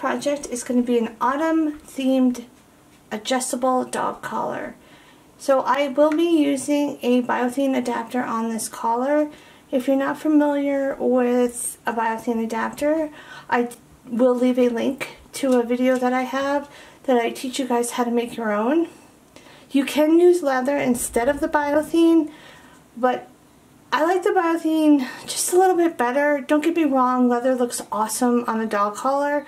project is going to be an autumn themed adjustable dog collar. So I will be using a BioThane adapter on this collar. If you're not familiar with a BioThane adapter, I will leave a link to a video that I have that I teach you guys how to make your own. You can use leather instead of the BioThane, but I like the BioThane just a little bit better. Don't get me wrong, leather looks awesome on a dog collar,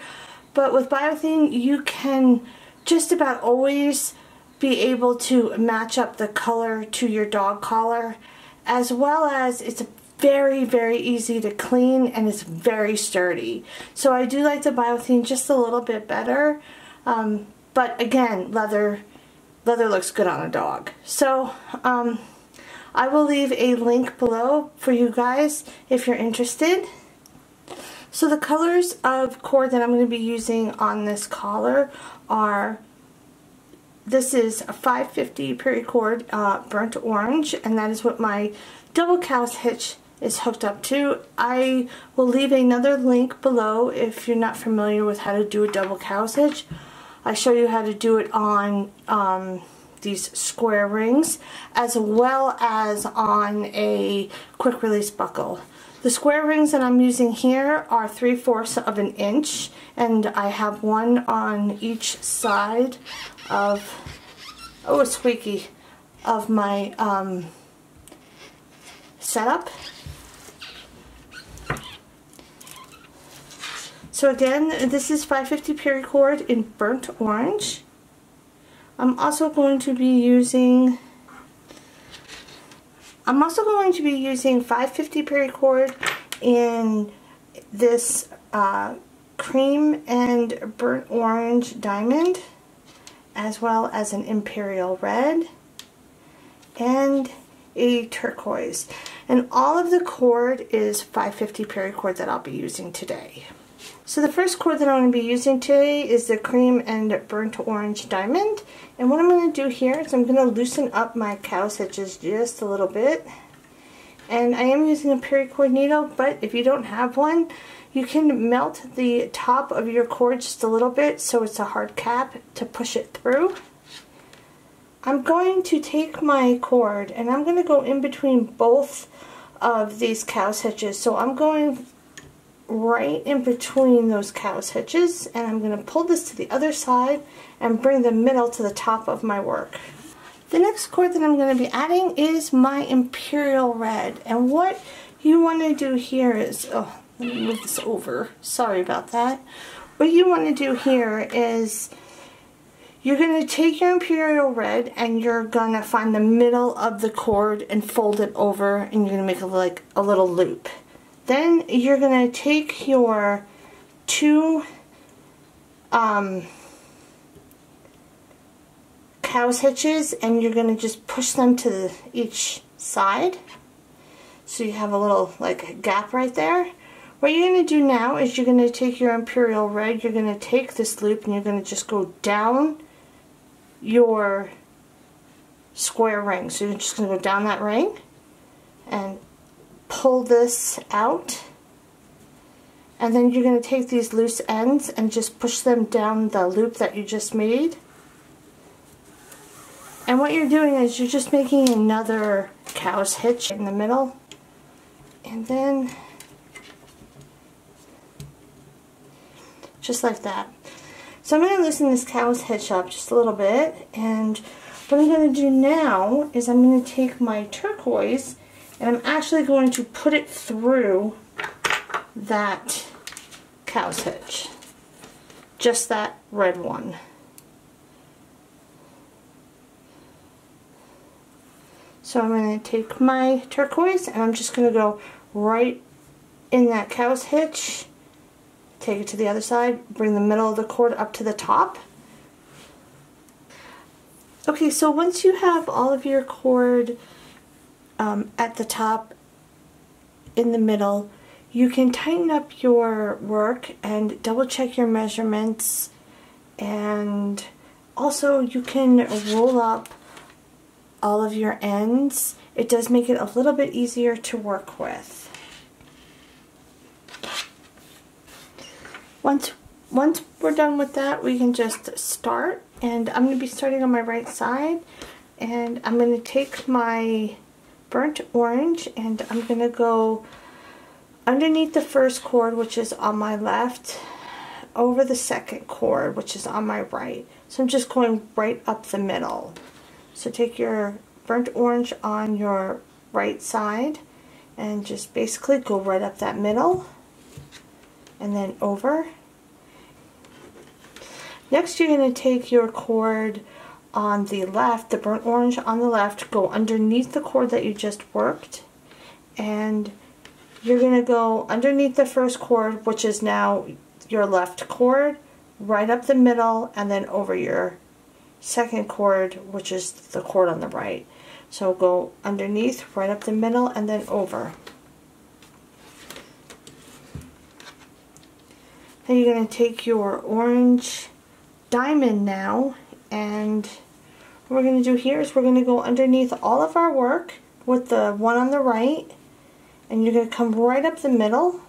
but with BioThane you can just about always be able to match up the color to your dog collar as well as it's very very easy to clean and it's very sturdy. So I do like the BioThane just a little bit better. Um, but again, leather leather looks good on a dog. So um, I will leave a link below for you guys if you're interested. So the colors of cord that I'm going to be using on this collar are, this is a 550 paracord uh, burnt orange and that is what my double cow's hitch is hooked up to. I will leave another link below if you're not familiar with how to do a double cow's hitch. I show you how to do it on um, these square rings as well as on a quick release buckle. The square rings that I'm using here are 3 fourths of an inch and I have one on each side of, oh squeaky, of my um, setup. So again, this is 550 paracord in burnt orange. I'm also going to be using I'm also going to be using 550 paracord in this uh, cream and burnt orange diamond as well as an imperial red and a turquoise and all of the cord is 550 paracord that I'll be using today. So the first cord that I'm going to be using today is the cream and burnt orange diamond. And what I'm going to do here is I'm going to loosen up my cow's hitches just a little bit. And I am using a paracord needle, but if you don't have one, you can melt the top of your cord just a little bit so it's a hard cap to push it through. I'm going to take my cord and I'm going to go in between both of these cow's hitches. So I'm going right in between those cow's hitches and I'm going to pull this to the other side and bring the middle to the top of my work. The next cord that I'm going to be adding is my Imperial Red and what you want to do here is, oh let me move this over, sorry about that. What you want to do here is you're going to take your Imperial Red and you're going to find the middle of the cord and fold it over and you're going to make a, like a little loop. Then you're going to take your two um, cow's hitches and you're going to just push them to each side. So you have a little like gap right there. What you're going to do now is you're going to take your Imperial Red, you're going to take this loop and you're going to just go down your square ring. So you're just going to go down that ring and pull this out and then you're going to take these loose ends and just push them down the loop that you just made. And what you're doing is you're just making another cow's hitch in the middle and then just like that. So I'm going to loosen this cow's hitch up just a little bit and what I'm going to do now is I'm going to take my turquoise and I'm actually going to put it through that cow's hitch. Just that red one. So I'm going to take my turquoise and I'm just going to go right in that cow's hitch, take it to the other side, bring the middle of the cord up to the top. Okay, so once you have all of your cord um, at the top, in the middle, you can tighten up your work and double check your measurements and also you can roll up all of your ends. It does make it a little bit easier to work with. Once, once we're done with that, we can just start. And I'm going to be starting on my right side. And I'm going to take my burnt orange and I'm going to go underneath the first cord, which is on my left, over the second cord, which is on my right. So I'm just going right up the middle. So take your burnt orange on your right side and just basically go right up that middle and then over. Next you're going to take your cord on the left, the burnt orange on the left, go underneath the cord that you just worked and you're going to go underneath the first cord which is now your left cord, right up the middle and then over your second cord which is the cord on the right. So go underneath, right up the middle, and then over. Then you're going to take your orange diamond now, and what we're going to do here is we're going to go underneath all of our work with the one on the right, and you're going to come right up the middle,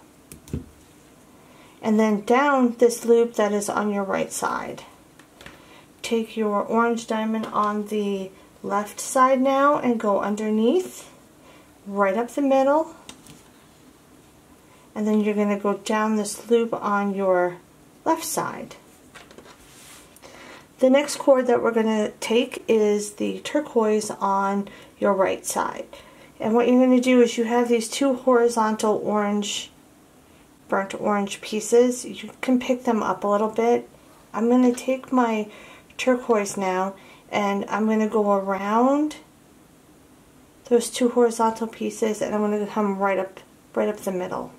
and then down this loop that is on your right side. Take your orange diamond on the left side now and go underneath, right up the middle, and then you're going to go down this loop on your left side. The next cord that we're going to take is the turquoise on your right side. And what you're going to do is you have these two horizontal orange, burnt orange pieces. You can pick them up a little bit. I'm going to take my turquoise now and I'm going to go around those two horizontal pieces and I'm going to come right up right up the middle.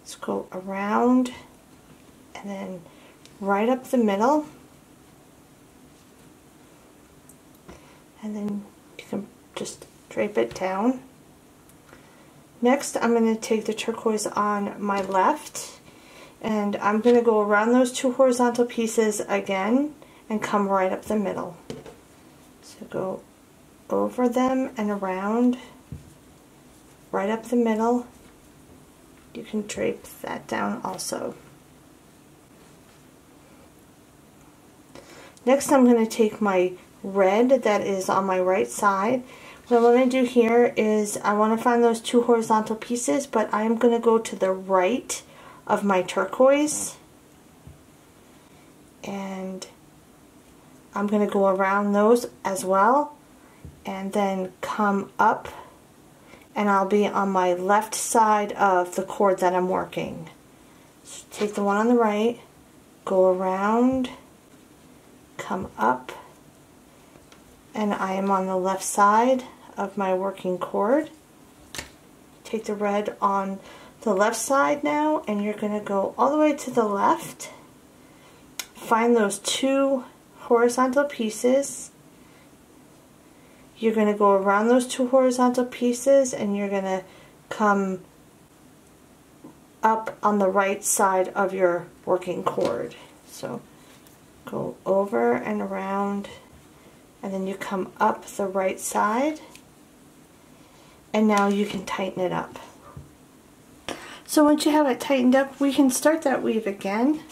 Let's go around and then right up the middle and then you can just drape it down. Next I'm going to take the turquoise on my left and I'm going to go around those two horizontal pieces again and come right up the middle. So go over them and around, right up the middle. You can drape that down also. Next I'm going to take my red that is on my right side. What I want to do here is I want to find those two horizontal pieces, but I'm going to go to the right of my turquoise. And I'm going to go around those as well and then come up and I'll be on my left side of the cord that I'm working. So take the one on the right, go around, come up, and I am on the left side of my working cord. Take the red on the left side now and you're going to go all the way to the left. Find those two horizontal pieces. You're going to go around those two horizontal pieces and you're going to come up on the right side of your working cord. So go over and around and then you come up the right side and now you can tighten it up. So once you have it tightened up, we can start that weave again.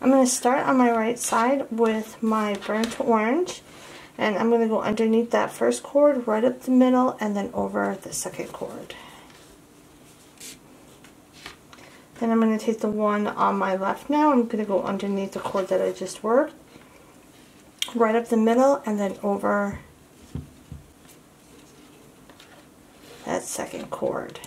I'm going to start on my right side with my burnt orange and I'm going to go underneath that first cord, right up the middle, and then over the second cord. Then I'm going to take the one on my left now, I'm going to go underneath the cord that I just worked, right up the middle, and then over that second cord.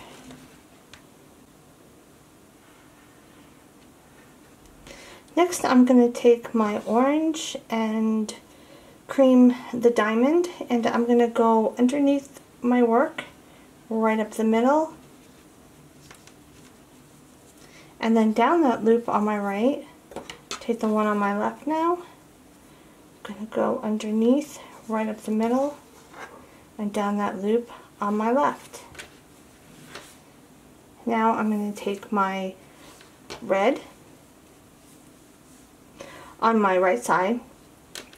Next I'm going to take my orange and cream the diamond and I'm going to go underneath my work right up the middle and then down that loop on my right take the one on my left now I'm to go underneath right up the middle and down that loop on my left now I'm going to take my red on my right side.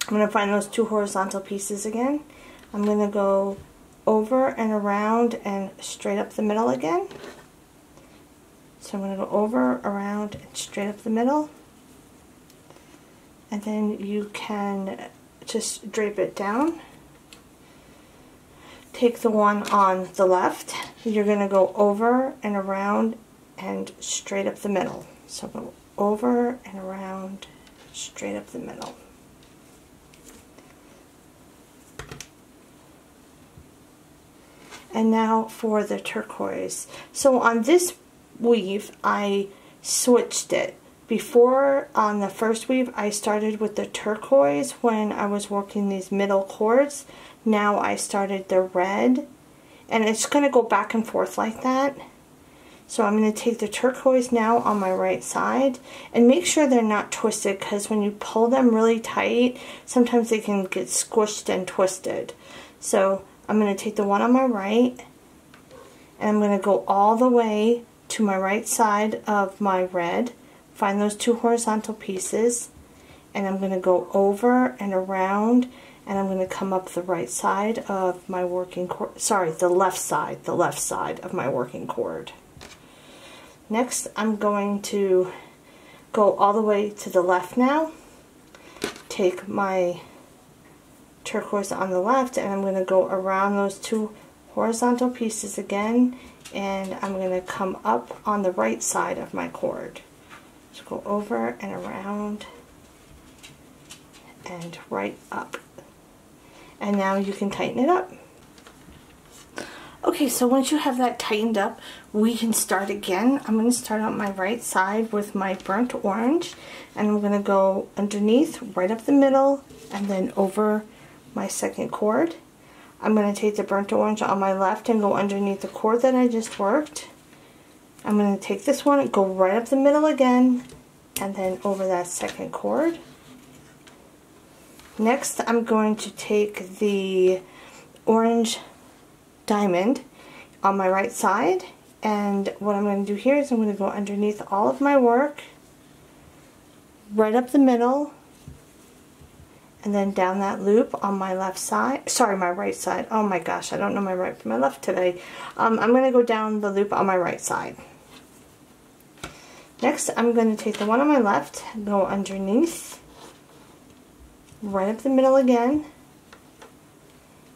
I'm going to find those two horizontal pieces again. I'm going to go over and around and straight up the middle again. So I'm going to go over, around, and straight up the middle. And then you can just drape it down. Take the one on the left. You're going to go over and around and straight up the middle. So go over and around, straight up the middle. And now for the turquoise. So on this weave, I switched it. Before, on the first weave, I started with the turquoise when I was working these middle cords. Now I started the red. And it's going to go back and forth like that. So I'm going to take the turquoise now on my right side and make sure they're not twisted because when you pull them really tight, sometimes they can get squished and twisted. So I'm going to take the one on my right and I'm going to go all the way to my right side of my red, find those two horizontal pieces, and I'm going to go over and around and I'm going to come up the right side of my working cord, sorry, the left side, the left side of my working cord. Next, I'm going to go all the way to the left now, take my turquoise on the left and I'm going to go around those two horizontal pieces again and I'm going to come up on the right side of my cord. So go over and around and right up. And now you can tighten it up. Okay, so once you have that tightened up, we can start again. I'm going to start on my right side with my burnt orange, and I'm going to go underneath, right up the middle, and then over my second cord. I'm going to take the burnt orange on my left and go underneath the cord that I just worked. I'm going to take this one go right up the middle again and then over that second cord. Next I'm going to take the orange diamond on my right side and what I'm going to do here is I'm going to go underneath all of my work right up the middle and then down that loop on my left side, sorry, my right side. Oh my gosh, I don't know my right from my left today. Um, I'm going to go down the loop on my right side. Next, I'm going to take the one on my left, go underneath, right up the middle again,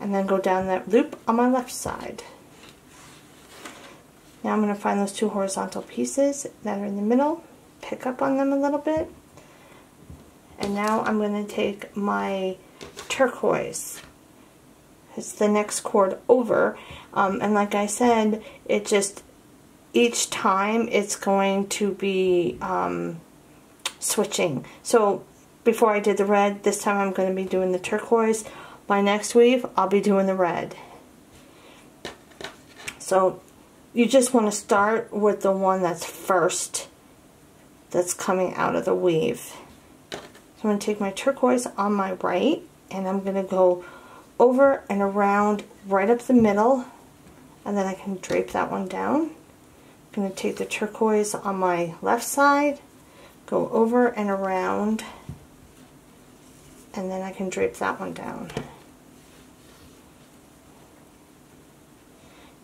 and then go down that loop on my left side. Now I'm going to find those two horizontal pieces that are in the middle, pick up on them a little bit, and now I'm going to take my turquoise. It's the next cord over. Um, and like I said, it just, each time it's going to be um, switching. So before I did the red, this time I'm going to be doing the turquoise. My next weave, I'll be doing the red. So you just want to start with the one that's first that's coming out of the weave. So I'm going to take my turquoise on my right and I'm going to go over and around right up the middle and then I can drape that one down. I'm going to take the turquoise on my left side, go over and around, and then I can drape that one down.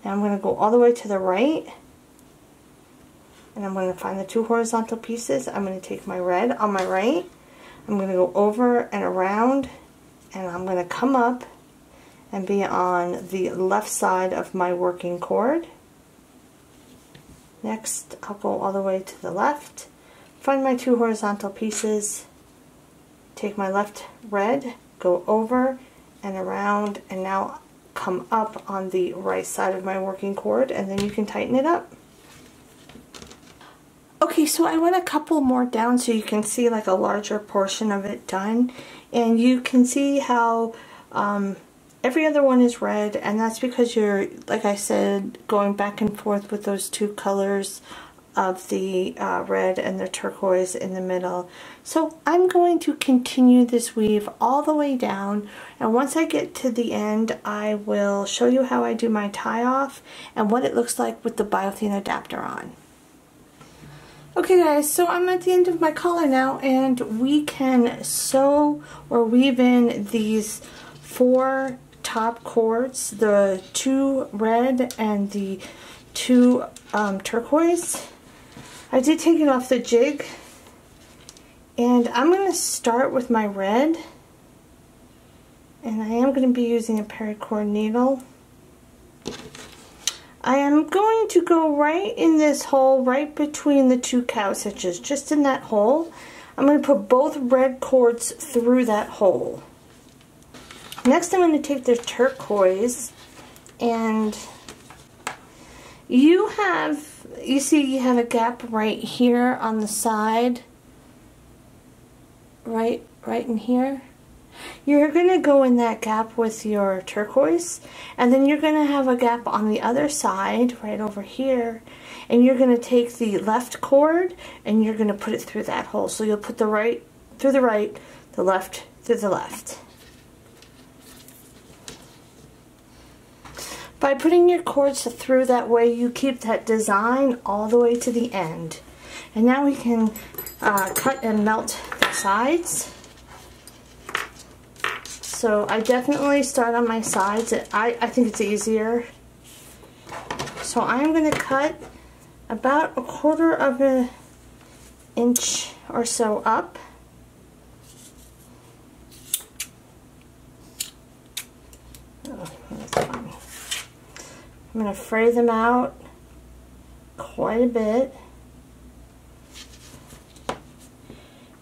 Now I'm going to go all the way to the right and I'm going to find the two horizontal pieces. I'm going to take my red on my right I'm going to go over and around and I'm going to come up and be on the left side of my working cord. Next, I'll go all the way to the left, find my two horizontal pieces, take my left red, go over and around, and now come up on the right side of my working cord, and then you can tighten it up. Okay, so I went a couple more down so you can see like a larger portion of it done. And you can see how um, every other one is red and that's because you're, like I said, going back and forth with those two colors of the uh, red and the turquoise in the middle. So I'm going to continue this weave all the way down and once I get to the end I will show you how I do my tie off and what it looks like with the BioThane adapter on. Okay guys, so I'm at the end of my collar now and we can sew or weave in these four top cords, the two red and the two um, turquoise. I did take it off the jig and I'm going to start with my red and I am going to be using a paracord needle. I am going to go right in this hole right between the two cow's hitches, just in that hole. I'm going to put both red cords through that hole. Next I'm going to take the turquoise and you have, you see you have a gap right here on the side, right, right in here. You're going to go in that gap with your turquoise and then you're going to have a gap on the other side right over here and you're going to take the left cord and you're going to put it through that hole. So you'll put the right through the right, the left through the left. By putting your cords through that way, you keep that design all the way to the end. And now we can uh, cut and melt the sides. So I definitely start on my sides. I, I think it's easier. So I'm going to cut about a quarter of an inch or so up. I'm going to fray them out quite a bit.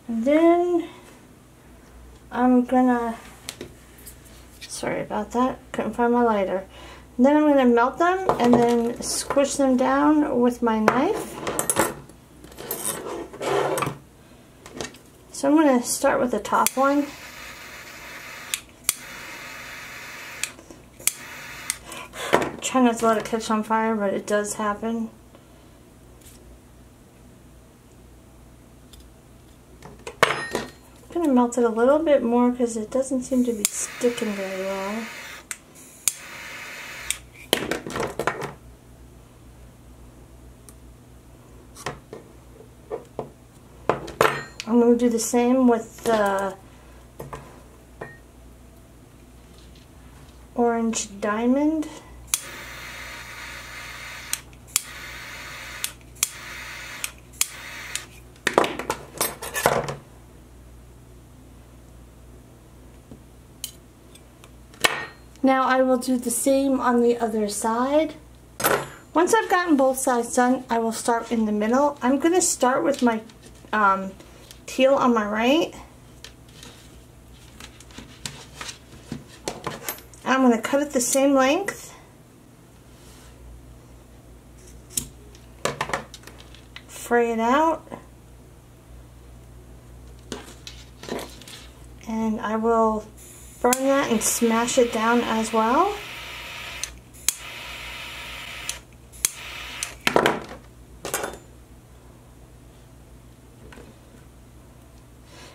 And then I'm going to, sorry about that, couldn't find my lighter. Then I'm going to melt them and then squish them down with my knife. So I'm going to start with the top one. try not to let it catch on fire, but it does happen. I'm going to melt it a little bit more because it doesn't seem to be sticking very well. I'm going to do the same with the orange diamond. Now I will do the same on the other side. Once I've gotten both sides done, I will start in the middle. I'm going to start with my um, teal on my right. I'm going to cut it the same length. Fray it out. And I will burn that and smash it down as well.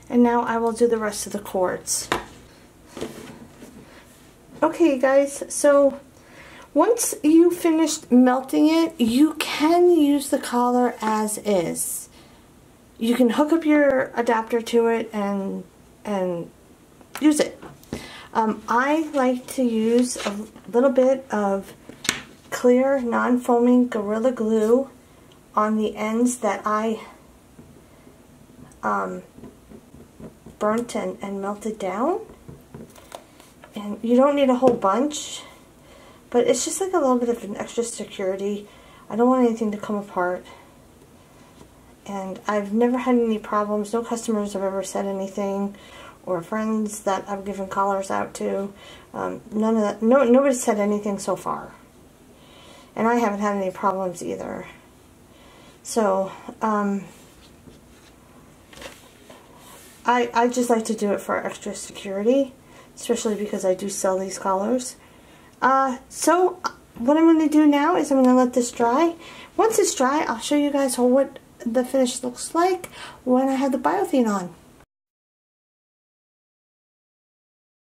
And now I will do the rest of the cords. Okay guys, so once you finished melting it, you can use the collar as is. You can hook up your adapter to it and and use it. Um, I like to use a little bit of clear non-foaming Gorilla Glue on the ends that I um, burnt and, and melted down. And you don't need a whole bunch, but it's just like a little bit of an extra security. I don't want anything to come apart. And I've never had any problems. No customers have ever said anything or friends that I've given collars out to. Um, none of that, no, nobody said anything so far. And I haven't had any problems either. So, um, I, I just like to do it for extra security, especially because I do sell these collars. Uh, so, what I'm going to do now is I'm going to let this dry. Once it's dry, I'll show you guys what the finish looks like when I have the BioThane on.